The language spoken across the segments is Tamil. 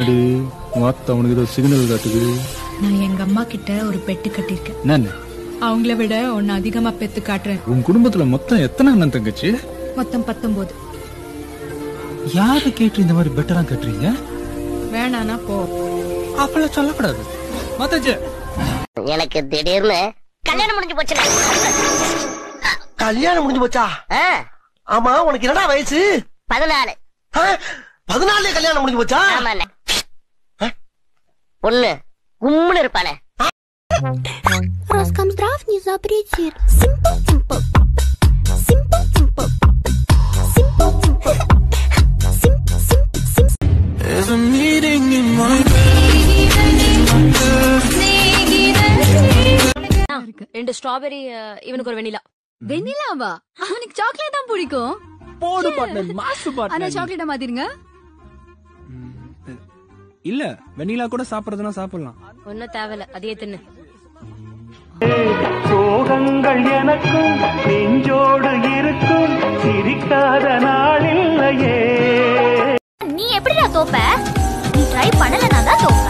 வாத்த அவனுக்கு ஏதோ சிக்னல் காட்டுது. நான் எங்க அம்மா கிட்ட ஒரு பெட்டு கட்டியிருக்கேன். என்னன்னு? அவங்கள விட ஒன்னு அதிகமா பெத்து காட்டுறேன். உன் குடும்பத்துல மொத்தம் எத்தனை அண்ணன் தங்கச்சி? மொத்தம் பத்தொன்பது யாரு கேட்டு இந்த மாதிரி பெட்டரா கட்டுறீங்க? வேணானா போ. அப்பெல்லாம் சொல்லக்கூடாது. மத்தாச்சு. எனக்கு திடீர்னு கல்யாணம் முடிஞ்சு போச்சுல கல்யாணம் முடிஞ்சு போச்சா? ஆமா உனக்கு என்னடா வயசு? பதினாலு. ஆ, பதினாலுலயே கல்யாணம் முடிஞ்சு போச்சா? ஆமாண்ணே. பொண்ணு கும்முன்னு இருப்பானே Роскомздрав не запретит. Simple, simple. Simple, simple. Simple, simple. Simple, simple, simple. ரெண்டு ஸ்ட்ராபெரி இவனுக்கு ஒரு வெண்ணிலா வெண்ணிலாவா அவனுக்கு சாக்லேட் தான் பிடிக்கும் போடு பாட்னர் மாசு ஆனா பாட்னர் சாக்லேட்டா மாத்திருங்க இல்ல வெண்ணிலா கூட சாப்பிடுறதுனா சாப்பிடலாம். ஒன்னும் தேவையில்ல அதையே தின்னு. சோகங்கள் எனக்கும் நெஞ்சோடு இருக்கும் சிரிக்காத நாளில்லையே நீ எப்படிடா தோப்ப? நீ ட்ரை பண்ணலனா தான் தோப்ப.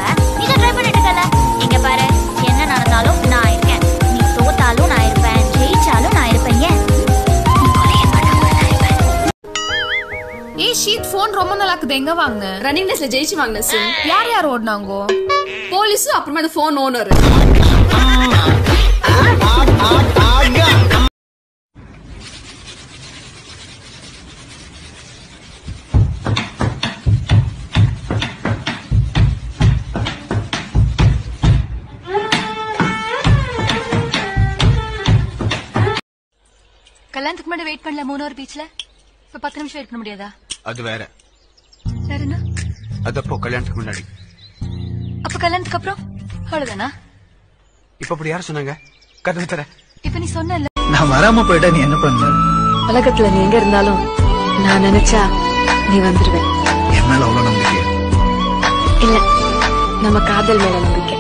ஏ ஷீட் போன் ரொம்ப நல்லா இருக்குது எங்க வாங்க ரன்னிங் ரேஸ்ல ஜெயிச்சு வாங்கின சிம் யார் யார் ஓடினாங்கோ? போலீஸ் அப்புறமா அந்த போன் ஓனர் கல்யாணத்துக்கு முன்னாடி வெயிட் பண்ணல மூணாறு பீச்ல இப்ப பத்து நிமிஷம் வெயிட் பண்ண முடியாதா? அது வேற. வேற என்ன அதப்போ கல்யாணத்துக்கு முன்னாடி. அப்ப கல்யாணத்துக்கு அப்புறம்? அவ்வளவுதானா? இப்ப அப்படி யார் சொன்னாங்க? கதவு தர இப்ப நீ சொன்ன நான் வராம போயிட்டா நீ என்ன பண்ண? உலகத்துல நீ எங்க இருந்தாலும் நான் நினைச்சா நீ வந்துருவேன். என் மேல அவ்வளவு நம்பிக்கை? இல்ல நம்ம காதல் மேல நம்பிக்கை.